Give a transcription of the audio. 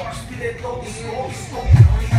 Jorge Piretão, estou, estou, estou.